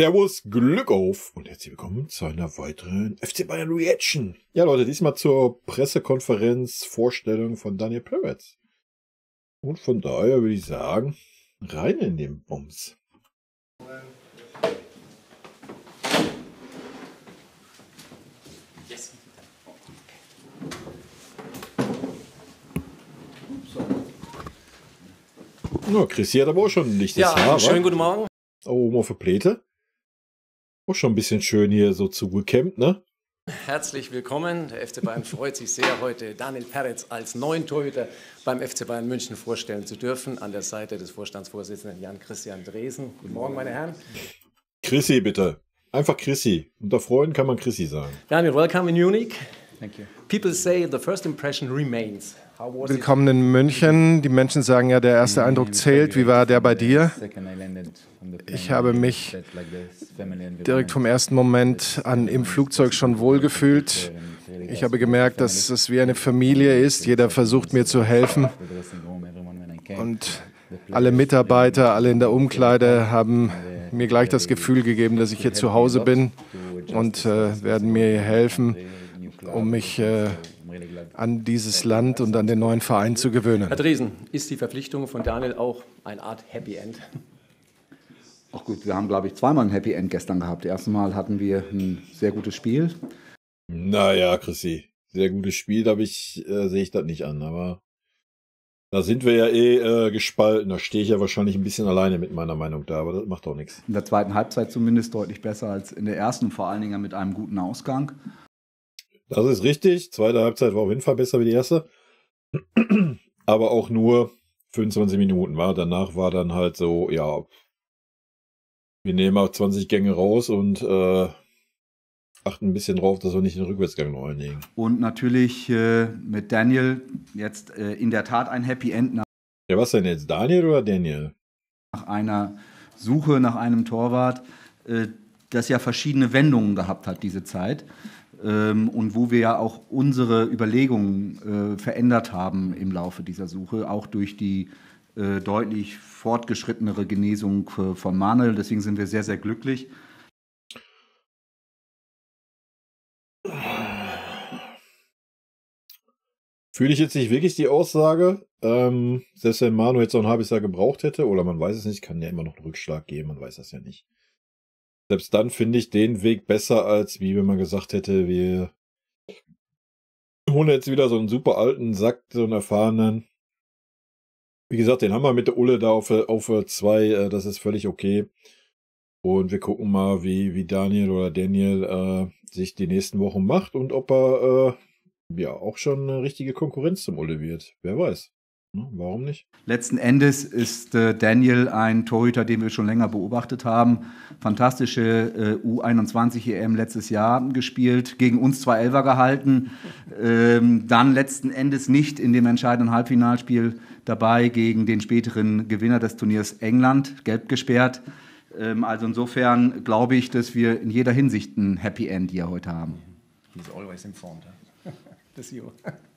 Servus, Glück auf und herzlich willkommen zu einer weiteren FC Bayern Reaction. Ja, Leute, diesmal zur Pressekonferenz, Vorstellung von Daniel Peretz. Und von daher würde ich sagen, rein in den Bums. Yes. Na, Chrissy hat aber auch schon ein lichtes Ja, Haar, schönen wa? guten Morgen. Oben auf der Pläte. Auch schon ein bisschen schön hier so zugecampt, ne? Herzlich willkommen. Der FC Bayern freut sich sehr, heute Daniel Peretz als neuen Torhüter beim FC Bayern München vorstellen zu dürfen, an der Seite des Vorstandsvorsitzenden Jan-Christian Dresen. Guten Morgen, meine Herren. Chrissy, bitte. Einfach Chrissy. Unter Freunden kann man Chrissy sagen. Daniel, welcome in Munich. Thank you. People say the first impression remains. Willkommen in München. Die Menschen sagen ja, der erste Eindruck zählt. Wie war der bei dir? Ich habe mich direkt vom ersten Moment an im Flugzeug schon wohlgefühlt. Ich habe gemerkt, dass es wie eine Familie ist. Jeder versucht mir zu helfen. Und alle Mitarbeiter, alle in der Umkleide haben mir gleich das Gefühl gegeben, dass ich hier zu Hause bin und äh, werden mir helfen, um mich äh, an dieses Land und an den neuen Verein zu gewöhnen. Herr Dresen, ist die Verpflichtung von Daniel auch eine Art Happy End? Ach gut, wir haben, glaube ich, zweimal ein Happy End gestern gehabt. Das erste Mal hatten wir ein sehr gutes Spiel. Naja, Chrissy. Sehr gutes Spiel, da ich, äh, sehe ich das nicht an, aber da sind wir ja eh äh, gespalten. Da stehe ich ja wahrscheinlich ein bisschen alleine mit meiner Meinung da, aber das macht doch nichts. In der zweiten Halbzeit zumindest deutlich besser als in der ersten, und vor allen Dingen mit einem guten Ausgang. Das ist richtig. Zweite Halbzeit war auf jeden Fall besser wie die erste. aber auch nur 25 Minuten war. Danach war dann halt so, ja, wir nehmen auch 20 Gänge raus und äh, achten ein bisschen drauf, dass wir nicht den Rückwärtsgang noch einlegen. Und natürlich äh, mit Daniel jetzt äh, in der Tat ein Happy End nach Ja, was denn jetzt? Daniel oder Daniel? einer Suche nach einem Torwart, äh, das ja verschiedene Wendungen gehabt hat, diese Zeit. Ähm, und wo wir ja auch unsere Überlegungen äh, verändert haben im Laufe dieser Suche, auch durch die äh, deutlich fortgeschrittenere Genesung äh, von Manuel. Deswegen sind wir sehr, sehr glücklich. Fühle ich jetzt nicht wirklich die Aussage, ähm, selbst wenn Manu jetzt noch ein halbes Jahr gebraucht hätte, oder man weiß es nicht, kann ja immer noch einen Rückschlag geben, man weiß das ja nicht. Selbst dann finde ich den Weg besser, als wie wenn man gesagt hätte, wir holen jetzt wieder so einen super alten Sack, so einen erfahrenen. Wie gesagt, den haben wir mit der Ulle da auf, auf äh, das ist völlig okay. Und wir gucken mal, wie, wie Daniel oder Daniel äh, sich die nächsten Wochen macht und ob er äh, ja auch schon eine richtige Konkurrenz zum Ulle wird. Wer weiß. Hm, warum nicht? Letzten Endes ist äh, Daniel ein Torhüter, den wir schon länger beobachtet haben. Fantastische äh, U21 EM letztes Jahr gespielt, gegen uns zwei Elfer gehalten, ähm, dann letzten Endes nicht in dem entscheidenden Halbfinalspiel dabei gegen den späteren Gewinner des Turniers England, gelb gesperrt. Ähm, also insofern glaube ich, dass wir in jeder Hinsicht ein Happy End hier heute haben. He's always informed. Das you.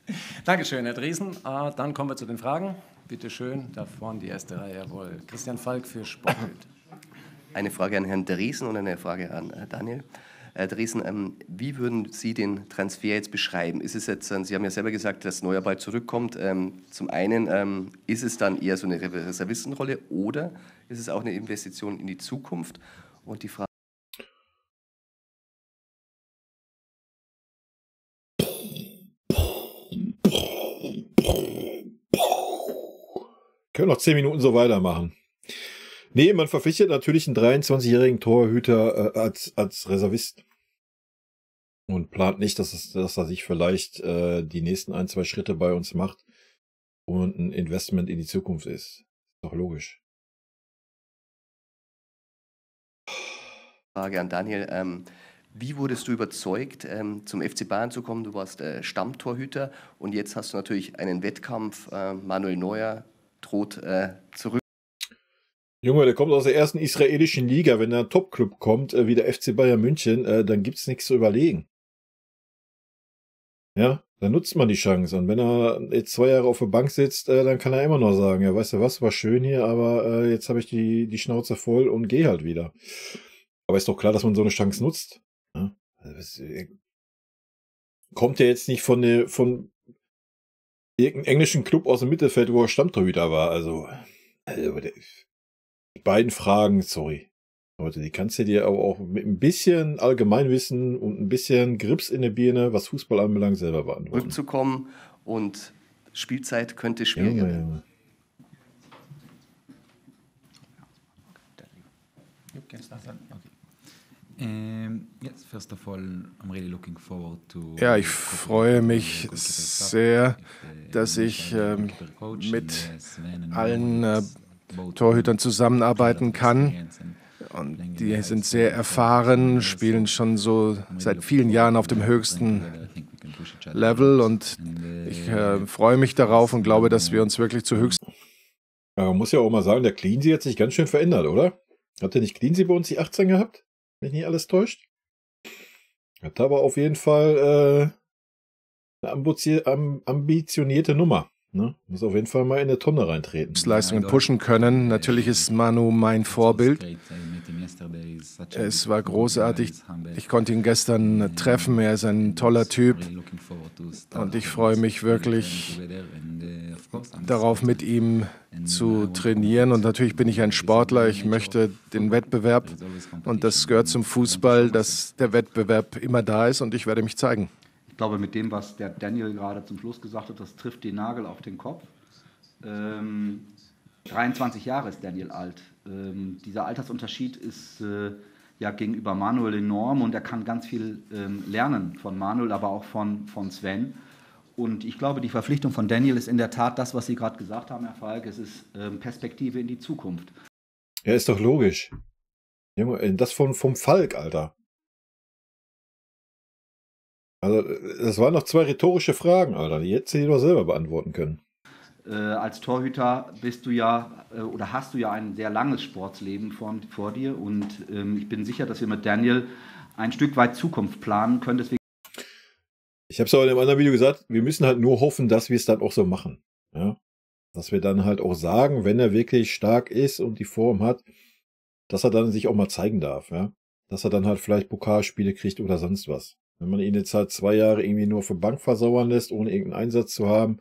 Dankeschön, Herr Driesen. Äh, dann kommen wir zu den Fragen. Bitte schön, da vorne die erste Reihe, jawohl. Christian Falk für Sportbild. Eine Frage an Herrn Driesen und eine Frage an äh, Daniel. Herr Driesen, ähm, wie würden Sie den Transfer jetzt beschreiben? Ist es jetzt, äh, Sie haben ja selber gesagt, dass Neuer bald zurückkommt. Ähm, zum einen, ähm, ist es dann eher so eine Reservistenrolle oder ist es auch eine Investition in die Zukunft? Und die Frage Können noch 10 Minuten so weitermachen. Nee, man verpflichtet natürlich einen 23-jährigen Torhüter äh, als, als Reservist. Und plant nicht, dass, es, dass er sich vielleicht äh, die nächsten ein, zwei Schritte bei uns macht und ein Investment in die Zukunft ist. Ist doch logisch. Frage an Daniel. Ähm, wie wurdest du überzeugt, ähm, zum FC Bayern zu kommen? Du warst äh, Stammtorhüter und jetzt hast du natürlich einen Wettkampf. Äh, Manuel Neuer droht äh, zurück. Junge, der kommt aus der ersten israelischen Liga. Wenn da ein Top-Club kommt, äh, wie der FC Bayern München, äh, dann gibt's nichts zu überlegen. Ja, dann nutzt man die Chance. Und wenn er jetzt zwei Jahre auf der Bank sitzt, äh, dann kann er immer noch sagen, ja, weißt du was, war schön hier, aber jetzt habe ich die, die Schnauze voll und gehe halt wieder. Aber ist doch klar, dass man so eine Chance nutzt. Ja? Kommt ja jetzt nicht von, der, von irgendeinem englischen Club aus dem Mittelfeld, wo er Stammtorhüter war. Also, also die beiden Fragen, sorry. Leute, die kannst du dir aber auch mit ein bisschen Allgemeinwissen und ein bisschen Grips in der Birne, was Fußball anbelangt, selber beantworten. Rückzukommen und Spielzeit könnte schwieriger werden. Ja, ja. Ja, ich freue mich sehr, dass ich äh, mit allen äh, Torhütern zusammenarbeiten kann. Und die sind sehr erfahren, spielen schon so seit vielen Jahren auf dem höchsten Level und ich äh, freue mich darauf und glaube, dass wir uns wirklich zu höchsten. Ja, man muss ja auch mal sagen, der Cleansy hat sich ganz schön verändert, oder? Hat der nicht Cleansy bei uns die 18 gehabt? Wenn nicht alles täuscht? Hat aber auf jeden Fall äh, eine ambitionierte Nummer. Ne? Muss auf jeden Fall mal in eine Tonne reintreten. Leistungen pushen können. Natürlich ist Manu mein Vorbild. Es war großartig. Ich konnte ihn gestern treffen. Er ist ein toller Typ. Und ich freue mich wirklich darauf, mit ihm zu trainieren. Und natürlich bin ich ein Sportler. Ich möchte den Wettbewerb. Und das gehört zum Fußball, dass der Wettbewerb immer da ist. Und ich werde mich zeigen. Ich glaube, mit dem, was der Daniel gerade zum Schluss gesagt hat, das trifft den Nagel auf den Kopf. Ähm, 23 Jahre ist Daniel alt. Ähm, dieser Altersunterschied ist äh, ja gegenüber Manuel enorm und er kann ganz viel ähm, lernen von Manuel, aber auch von, von Sven. Und ich glaube, die Verpflichtung von Daniel ist in der Tat das, was Sie gerade gesagt haben, Herr Falk. Es ist ähm, Perspektive in die Zukunft. Ja, ist doch logisch. Junge, das von, vom Falk, Alter. Also, das waren noch zwei rhetorische Fragen, Alter. Die hättest du dir doch selber beantworten können. Äh, als Torhüter bist du ja äh, oder hast du ja ein sehr langes Sportsleben vor, vor dir und ähm, ich bin sicher, dass wir mit Daniel ein Stück weit Zukunft planen können. Deswegen ich habe es auch in einem anderen Video gesagt, wir müssen halt nur hoffen, dass wir es dann auch so machen. Ja? Dass wir dann halt auch sagen, wenn er wirklich stark ist und die Form hat, dass er dann sich auch mal zeigen darf. Ja? Dass er dann halt vielleicht Pokalspiele kriegt oder sonst was. Wenn man ihn jetzt halt zwei Jahre irgendwie nur für Bank versauern lässt, ohne irgendeinen Einsatz zu haben,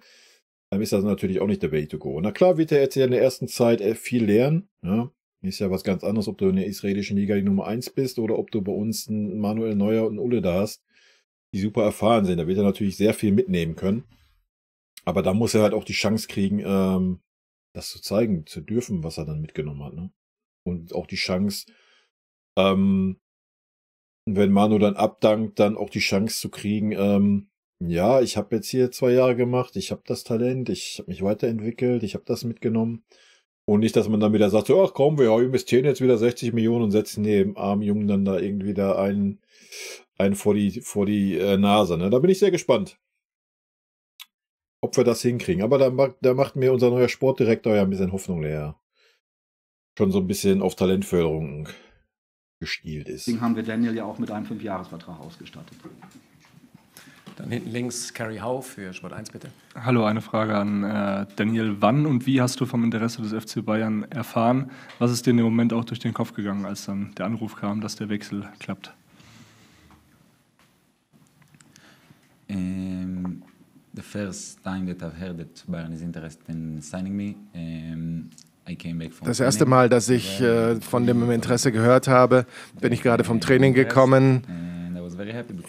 dann ist das natürlich auch nicht der Way to go. Na klar wird er jetzt ja in der ersten Zeit äh, viel lernen. Ja? Ist ja was ganz anderes, ob du in der israelischen Liga die Nummer eins bist oder ob du bei uns einen Manuel Neuer und einen Ulle da hast, die super erfahren sind. Da wird er natürlich sehr viel mitnehmen können. Aber da muss er halt auch die Chance kriegen, ähm, das zu zeigen, zu dürfen, was er dann mitgenommen hat. Ne? Und auch die Chance, ähm, wenn Manu dann abdankt, dann auch die Chance zu kriegen, ähm, ja, ich habe jetzt hier zwei Jahre gemacht, ich habe das Talent, ich habe mich weiterentwickelt, ich habe das mitgenommen. Und nicht, dass man dann wieder sagt, so, ach komm, wir investieren jetzt wieder 60 Millionen und setzen dem armen Jungen dann da irgendwie da einen, einen vor die, vor die äh, Nase. Ne? Da bin ich sehr gespannt, ob wir das hinkriegen. Aber da, da macht mir unser neuer Sportdirektor ja ein bisschen Hoffnung leer. Schon so ein bisschen auf Talentförderung gestielt ist. Deswegen haben wir Daniel ja auch mit einem Fünfjahresvertrag ausgestattet. Dann hinten links Carrie Howe für Sport 1, bitte. Hallo, eine Frage an äh, Daniel. Wann und wie hast du vom Interesse des FC Bayern erfahren? Was ist dir in dem Moment auch durch den Kopf gegangen, als dann der Anruf kam, dass der Wechsel klappt? Um, the first time that I've heard that Bayern is interested in signing me, um, das erste Mal, dass ich äh, von dem Interesse gehört habe, bin ich gerade vom Training gekommen.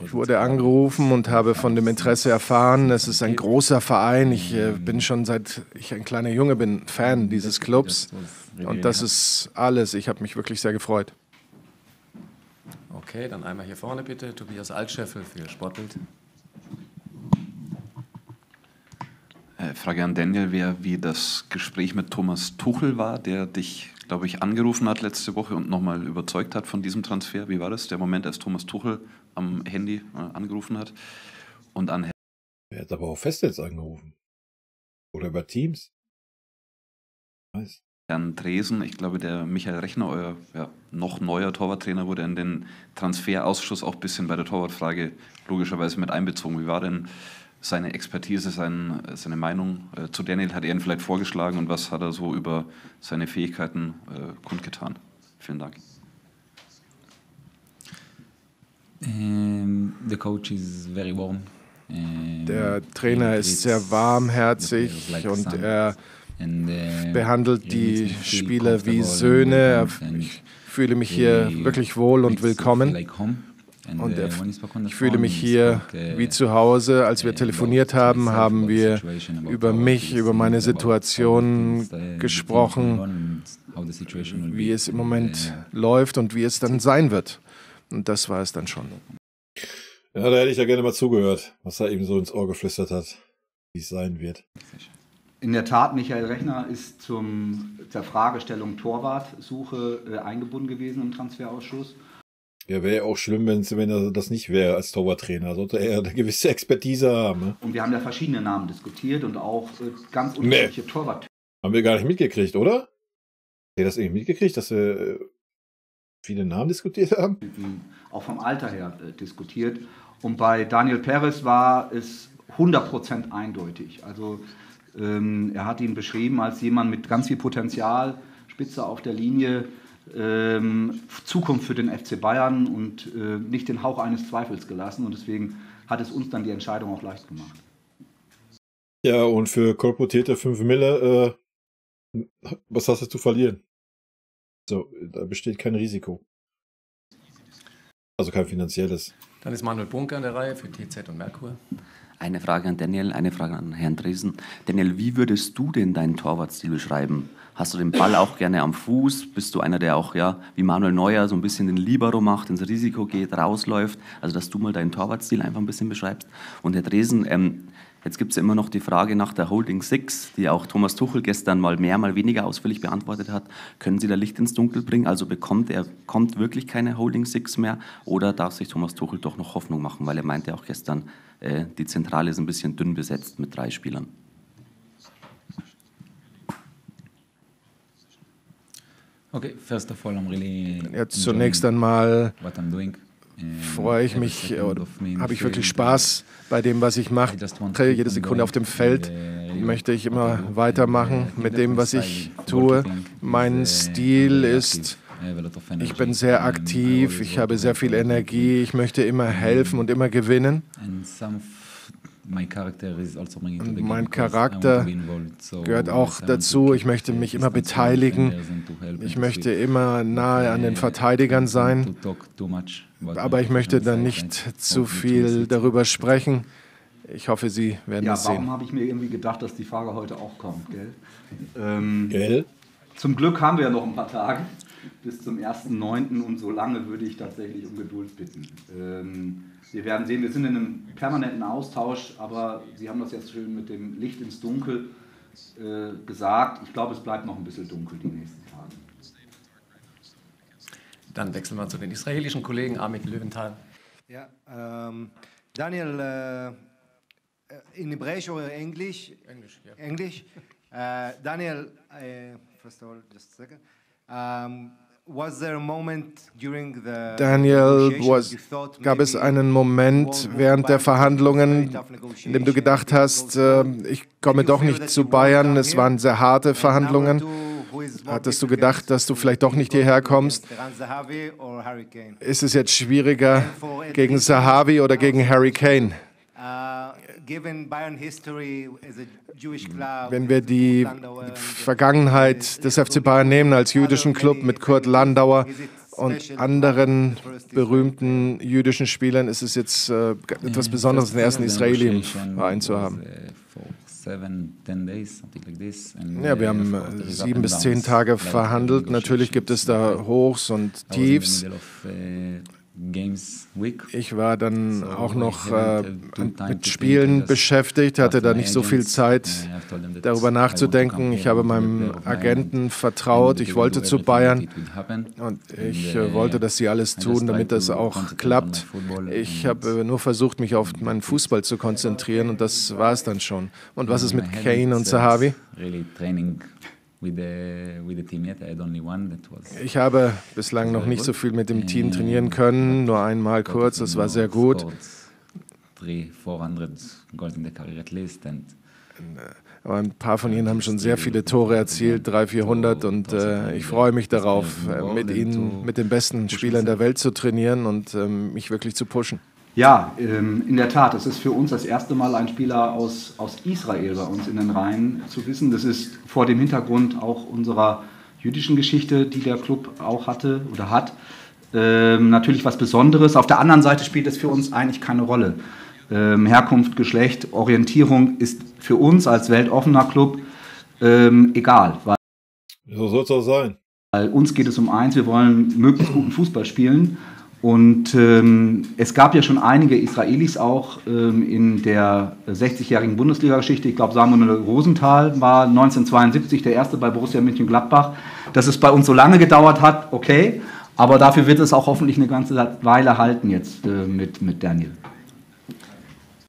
Ich wurde angerufen und habe von dem Interesse erfahren. Es ist ein großer Verein. Ich äh, bin schon seit ich ein kleiner Junge bin Fan dieses Clubs. Und das ist alles. Ich habe mich wirklich sehr gefreut. Okay, dann einmal hier vorne bitte. Tobias Altscheffel für Sportbild. Äh, Frage an Daniel wäre, wie das Gespräch mit Thomas Tuchel war, der dich, glaube ich, angerufen hat letzte Woche und nochmal überzeugt hat von diesem Transfer. Wie war das, der Moment, als Thomas Tuchel am Handy äh, angerufen hat? Und an Er hat aber auch Festnetz angerufen. Oder über Teams. Weiß. Herrn Dresen, ich glaube, der Michael Rechner, euer ja, noch neuer Torwarttrainer, wurde in den Transferausschuss auch ein bisschen bei der Torwartfrage logischerweise mit einbezogen. Wie war denn seine Expertise, sein, seine Meinung äh, zu Daniel hat er ihn vielleicht vorgeschlagen und was hat er so über seine Fähigkeiten äh, kundgetan? Vielen Dank. Um, the coach is very warm. Der Trainer ist sehr warmherzig und er uh, behandelt die Spieler wie Söhne. Ich fühle mich hier wirklich wohl und willkommen. Und ich fühle mich hier uh, wie zu Hause. Als wir telefoniert haben, haben wir über mich, über meine Situation gesprochen, wie es im Moment läuft und wie es dann sein wird. Und das war es dann schon. Ja, da hätte ich ja gerne mal zugehört, was er eben so ins Ohr geflüstert hat, wie es sein wird. In der Tat, Michael Rechner ist zum, zur Fragestellung Torwartsuche äh, eingebunden gewesen im Transferausschuss. Ja, wäre ja auch schlimm, wenn er das nicht wäre als Torwarttrainer. Sollte er eine gewisse Expertise haben. Ne? Und wir haben ja verschiedene Namen diskutiert und auch äh, ganz unterschiedliche nee. Torwart. Haben wir gar nicht mitgekriegt, oder? Habt ihr das irgendwie mitgekriegt, dass wir äh, viele Namen diskutiert haben? Auch vom Alter her äh, diskutiert. Und bei Daniel Perez war es 100% eindeutig. Also ähm, er hat ihn beschrieben als jemand mit ganz viel Potenzial, Spitze auf der Linie, ähm, Zukunft für den FC Bayern und äh, nicht den Hauch eines Zweifels gelassen. Und deswegen hat es uns dann die Entscheidung auch leicht gemacht. Ja, und für kolportierte 5 Mille, äh, was hast du zu verlieren? So, da besteht kein Risiko. Also kein finanzielles. Dann ist Manuel Bunker an der Reihe für TZ und Merkur. Eine Frage an Daniel, eine Frage an Herrn Dresen. Daniel, wie würdest du denn deinen Torwartstil beschreiben? Hast du den Ball auch gerne am Fuß? Bist du einer, der auch, ja, wie Manuel Neuer, so ein bisschen den Libero macht, ins Risiko geht, rausläuft? Also, dass du mal deinen Torwartstil einfach ein bisschen beschreibst. Und Herr Dresen, ähm, Jetzt gibt es immer noch die Frage nach der Holding Six, die auch Thomas Tuchel gestern mal mehr, mal weniger ausführlich beantwortet hat. Können Sie da Licht ins Dunkel bringen? Also bekommt er kommt wirklich keine Holding Six mehr oder darf sich Thomas Tuchel doch noch Hoffnung machen, weil er meinte auch gestern, äh, die Zentrale ist ein bisschen dünn besetzt mit drei Spielern. Okay, first of all, I'm really Jetzt zunächst einmal freue ich mich habe ich wirklich Spaß bei dem, was ich mache. Jede Sekunde auf dem Feld möchte ich immer weitermachen mit dem, was ich tue. Mein Stil ist, ich bin sehr aktiv, ich habe sehr viel Energie, ich möchte immer helfen und immer gewinnen. Also Und mein Charakter gehört auch dazu. Ich möchte mich immer beteiligen. Ich möchte immer nahe an den Verteidigern sein. Aber ich möchte dann nicht zu viel darüber sprechen. Ich hoffe, Sie werden ja, es sehen. Warum habe ich mir irgendwie gedacht, dass die Frage heute auch kommt, gell? Ähm, gell? Zum Glück haben wir ja noch ein paar Tage bis zum 1.9. und so lange würde ich tatsächlich um Geduld bitten. Ähm, wir werden sehen, wir sind in einem permanenten Austausch, aber Sie haben das jetzt schön mit dem Licht ins Dunkel äh, gesagt. Ich glaube, es bleibt noch ein bisschen dunkel die nächsten Tage. Dann wechseln wir zu den israelischen Kollegen, Amit Löwenthal. Ja, ähm, Daniel, äh, äh in Hebräisch oder Englisch? Englisch, ja. Englisch. Uh, Daniel, uh, first of all, just a second. Um, Daniel, was, gab es einen Moment während der Verhandlungen, in dem du gedacht hast, äh, ich komme doch nicht zu Bayern, es waren sehr harte Verhandlungen. Hattest du gedacht, dass du vielleicht doch nicht hierher kommst? Ist es jetzt schwieriger gegen Sahavi oder gegen Harry Kane? Uh, wenn wir die Vergangenheit des FC Bayern nehmen als jüdischen Club mit Kurt Landauer und anderen berühmten jüdischen Spielern, ist es jetzt äh, etwas Besonderes, den ersten Israeli im Verein zu haben. Ja, wir haben äh, sieben bis zehn Tage verhandelt. Natürlich gibt es da Hochs und Tiefs. Ich war dann auch noch äh, mit Spielen beschäftigt, hatte da nicht so viel Zeit, darüber nachzudenken. Ich habe meinem Agenten vertraut, ich wollte zu Bayern und ich äh, wollte, dass sie alles tun, damit das auch klappt. Ich habe nur versucht, mich auf meinen Fußball zu konzentrieren und das war es dann schon. Und was ist mit Kane und Sahavi? Ich habe bislang noch nicht so viel mit dem Team trainieren können, nur einmal kurz, das war sehr gut. Aber ein paar von ihnen haben schon sehr viele Tore erzielt, 300, 400. Und äh, ich freue mich darauf, äh, mit ihnen, mit den besten Spielern der Welt zu trainieren und äh, mich wirklich zu pushen. Ja, ähm, in der Tat. Es ist für uns das erste Mal ein Spieler aus, aus Israel bei uns in den Reihen zu wissen. Das ist vor dem Hintergrund auch unserer jüdischen Geschichte, die der Club auch hatte oder hat, ähm, natürlich was Besonderes. Auf der anderen Seite spielt es für uns eigentlich keine Rolle. Ähm, Herkunft, Geschlecht, Orientierung ist für uns als weltoffener Club ähm, egal. Weil, so soll es auch sein. Weil uns geht es um eins, wir wollen möglichst guten Fußball spielen. Und ähm, es gab ja schon einige Israelis auch ähm, in der 60-jährigen Bundesliga-Geschichte. Ich glaube, Samuel Rosenthal war 1972 der erste bei Borussia Mönchengladbach. Dass es bei uns so lange gedauert hat, okay. Aber dafür wird es auch hoffentlich eine ganze Weile halten jetzt äh, mit, mit Daniel.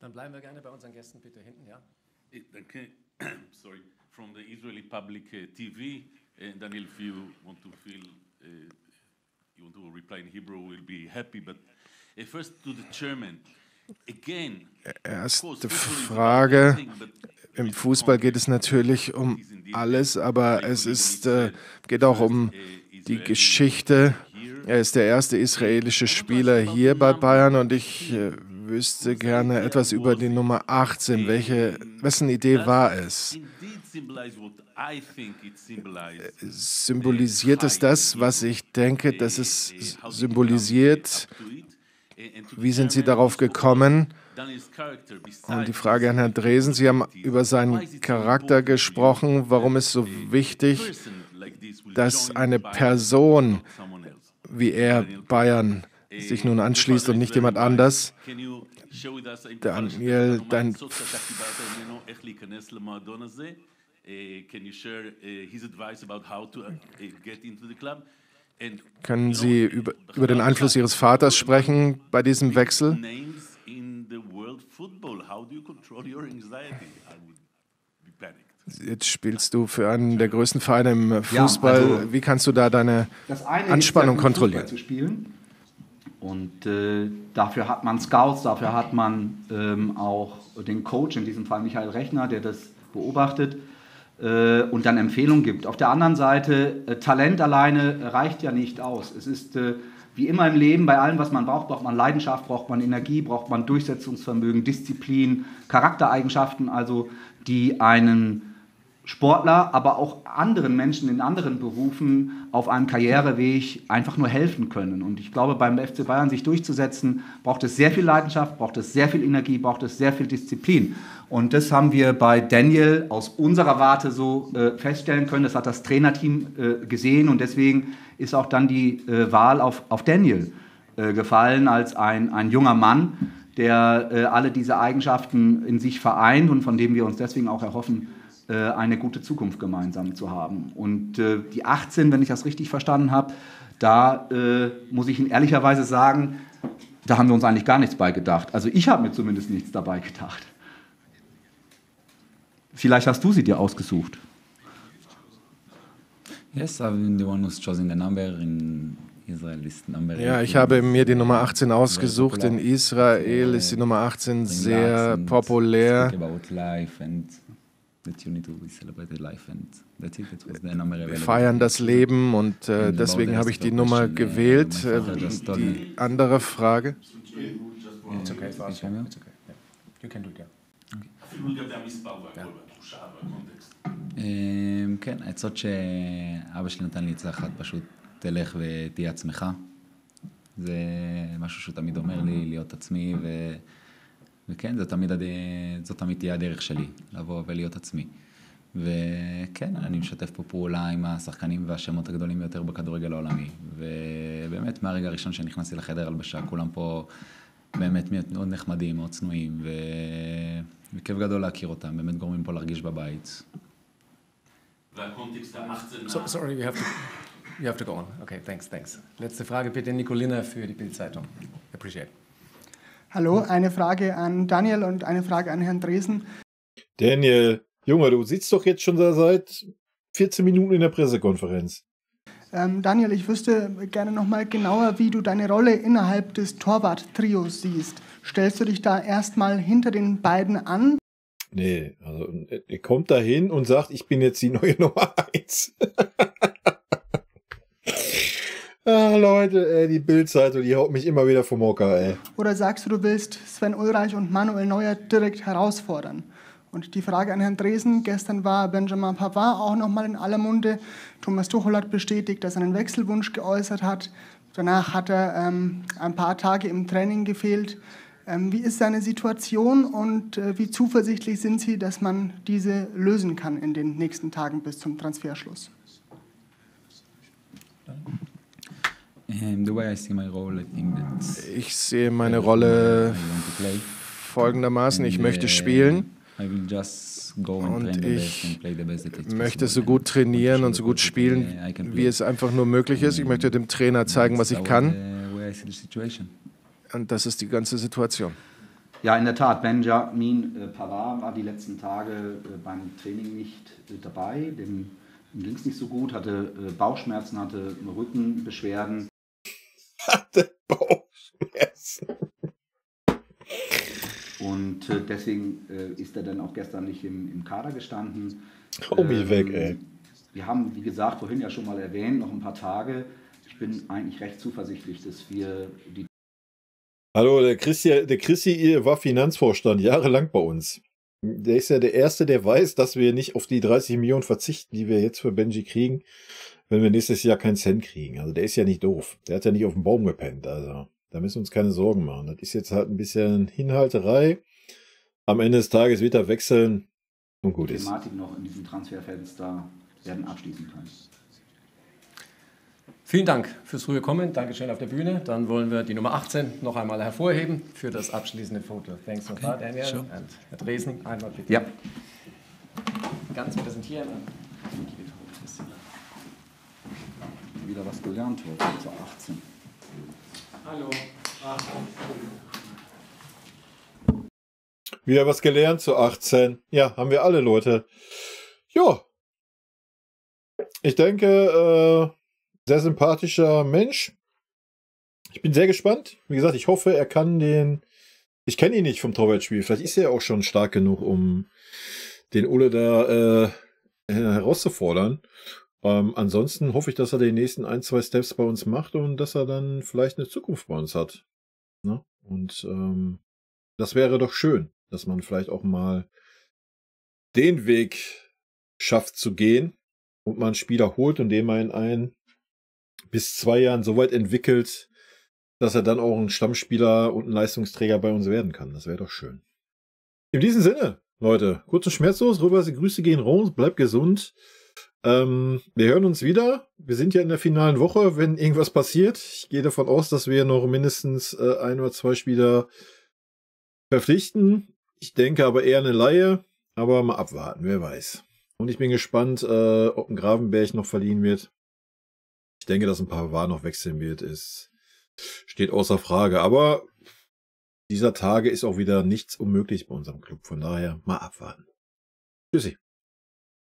Dann bleiben wir gerne bei unseren Gästen bitte hinten, ja? Danke. Sorry. From the Israeli Public uh, TV, uh, Daniel, if you want to feel uh, want to reply in Hebrew, we'll be happy. But uh, first to the. Again, Erste Frage. Im Fußball geht es natürlich um alles, aber es ist, äh, geht auch um die Geschichte. Er ist der erste israelische Spieler hier bei Bayern und ich äh, wüsste gerne etwas über die Nummer 18. Welche, wessen Idee war es? Symbolisiert es das, was ich denke, dass es symbolisiert? Wie sind Sie darauf gekommen? Und die Frage an Herrn Dresen, Sie haben über seinen Charakter gesprochen. Warum ist so wichtig, dass eine Person wie er Bayern sich nun anschließt und nicht jemand anders? Daniel, dein can you share his advice about how to get into the club? Können Sie über, über, den Einfluss Ihres Vaters sprechen bei diesem Wechsel? Jetzt spielst du für einen der größten Vereine im Fußball. Ja, also Wie kannst du da deine Anspannung kontrollieren? Zu spielen. Und äh, dafür hat man Scouts, dafür hat man ähm, auch den Coach, in diesem Fall Michael Rechner, der das beobachtet äh, und dann Empfehlungen gibt. Auf der anderen Seite, äh, Talent alleine reicht ja nicht aus. Es ist äh, wie immer im Leben, bei allem, was man braucht, braucht man Leidenschaft, braucht man Energie, braucht man Durchsetzungsvermögen, Disziplin, Charaktereigenschaften, also die einen Sportler, aber auch anderen Menschen in anderen Berufen auf einem Karriereweg einfach nur helfen können. Und ich glaube, beim FC Bayern sich durchzusetzen, braucht es sehr viel Leidenschaft, braucht es sehr viel Energie, braucht es sehr viel Disziplin. Und das haben wir bei Daniel aus unserer Warte so äh, feststellen können. Das hat das Trainerteam äh, gesehen und deswegen ist auch dann die äh, Wahl auf, auf Daniel äh, gefallen als ein, ein junger Mann, der äh, alle diese Eigenschaften in sich vereint und von dem wir uns deswegen auch erhoffen, eine gute Zukunft gemeinsam zu haben. Und äh, die 18, wenn ich das richtig verstanden habe, da äh, muss ich Ihnen ehrlicherweise sagen, da haben wir uns eigentlich gar nichts bei gedacht. Also ich habe mir zumindest nichts dabei gedacht. Vielleicht hast du sie dir ausgesucht. Yes, I'm the one who's chosen the number in ja, ich habe mir die Nummer 18 ausgesucht. In Israel ist die Nummer 18 sehr populär. that you need to celebrate the life and that's it. That was the number Wir feiern das Leben und äh, deswegen habe ich die Nummer question, gewählt. Uh, die andere Frage. It's okay, it's okay. It's okay. Yeah. You can do it, yeah. אפילו לגבי כן, העצות שאבא שלי נתן לי עצה אחת, פשוט תלך ותהיה עצמך. זה משהו שהוא תמיד אומר לי, להיות עצמי, ו... וכן, זו תמיד, זו תמיד תהיה הדרך שלי, לבוא ולהיות עצמי. וכן, אני משתף פה פעולה עם השחקנים והשמות הגדולים ביותר בכדורגל העולמי. ובאמת, מהרגע הראשון שנכנסתי לחדר הלבשה, כולם פה באמת מאוד נחמדים, מאוד צנועים, ו... וכיף גדול להכיר אותם, באמת גורמים פה להרגיש בבית. So, sorry, we have to, you have to go on. Okay, thanks, thanks. Letzte Frage bitte, Nicolina für die Bildzeitung. Appreciate. Hallo, eine Frage an Daniel und eine Frage an Herrn Dresen. Daniel, Junge, du sitzt doch jetzt schon seit 14 Minuten in der Pressekonferenz. Ähm, Daniel, ich wüsste gerne nochmal genauer, wie du deine Rolle innerhalb des Torwart-Trios siehst. Stellst du dich da erstmal hinter den beiden an? Nee, also er kommt dahin und sagt, ich bin jetzt die neue Nummer eins. Ah, Leute, ey, die Bildzeitung, die haut mich immer wieder vom Hocker, ey. Oder sagst du, du willst Sven Ulreich und Manuel Neuer direkt herausfordern? Und die Frage an Herrn Dresen, gestern war Benjamin Pavard auch nochmal in aller Munde. Thomas Tuchel hat bestätigt, dass er einen Wechselwunsch geäußert hat. Danach hat er ähm, ein paar Tage im Training gefehlt. Ähm, wie ist seine Situation und äh, wie zuversichtlich sind Sie, dass man diese lösen kann in den nächsten Tagen bis zum Transferschluss? Ich sehe meine Rolle folgendermaßen. Ich möchte spielen. Und ich möchte so gut trainieren und so gut spielen, wie es einfach nur möglich ist. Ich möchte dem Trainer zeigen, was ich kann. Und das ist die ganze Situation. Ja, in der Tat. Benjamin äh, Pavard war die letzten Tage äh, beim Training nicht äh, dabei. Dem, ging es nicht so gut, hatte äh, Bauchschmerzen, hatte Rückenbeschwerden. Hatte Bauchschmerzen. Und äh, deswegen äh, ist er dann auch gestern nicht im, im Kader gestanden. Mich ähm, weg, ey. Wir haben, wie gesagt, vorhin ja schon mal erwähnt, noch ein paar Tage. Ich bin eigentlich recht zuversichtlich, dass wir die Hallo, der Christi, der Christi war Finanzvorstand jahrelang bei uns. Der ist ja der Erste, der weiß, dass wir nicht auf die 30 Millionen verzichten, die wir jetzt für Benji kriegen, wenn wir nächstes Jahr keinen Cent kriegen. Also der ist ja nicht doof. Der hat ja nicht auf dem Baum gepennt. Also da müssen wir uns keine Sorgen machen. Das ist jetzt halt ein bisschen Hinhalterei. Am Ende des Tages wird er wechseln und gut ist. Thematik noch in diesem Transferfenster werden abschließen können. Vielen Dank fürs frühe Kommen. Dankeschön auf der Bühne. Dann wollen wir die Nummer 18 noch einmal hervorheben für das abschließende Foto. Thanks okay, nochmal, Daniel. Sure. Und Herr Dresen, einmal bitte. Ja. Ganz präsentieren. Wieder was gelernt heute zur 18. Hallo. Wieder was gelernt zu 18. Ja, haben wir alle Leute. Ja. Ich denke, äh, sehr sympathischer Mensch. Ich bin sehr gespannt. Wie gesagt, ich hoffe, er kann den. Ich kenne ihn nicht vom Torwartspiel. Vielleicht ist er auch schon stark genug, um den Ulle da äh, herauszufordern. Ähm, ansonsten hoffe ich, dass er die nächsten ein, zwei Steps bei uns macht und dass er dann vielleicht eine Zukunft bei uns hat. Ne? Und ähm, das wäre doch schön, dass man vielleicht auch mal den Weg schafft zu gehen und man Spieler holt und den man in ein bis zwei Jahren so weit entwickelt, dass er dann auch ein Stammspieler und ein Leistungsträger bei uns werden kann. Das wäre doch schön. In diesem Sinne, Leute, kurz und schmerzlos, rüber, Grüße gehen raus, bleibt gesund. Ähm, wir hören uns wieder. Wir sind ja in der finalen Woche, wenn irgendwas passiert. Ich gehe davon aus, dass wir noch mindestens äh, ein oder zwei Spieler verpflichten. Ich denke aber eher eine Laie, aber mal abwarten, wer weiß. Und ich bin gespannt, äh, ob ein Gravenberg noch verliehen wird. Ich denke, dass ein Pavard noch wechseln wird, ist, steht außer Frage. Aber dieser Tage ist auch wieder nichts unmöglich bei unserem Club. Von daher mal abwarten. Tschüssi.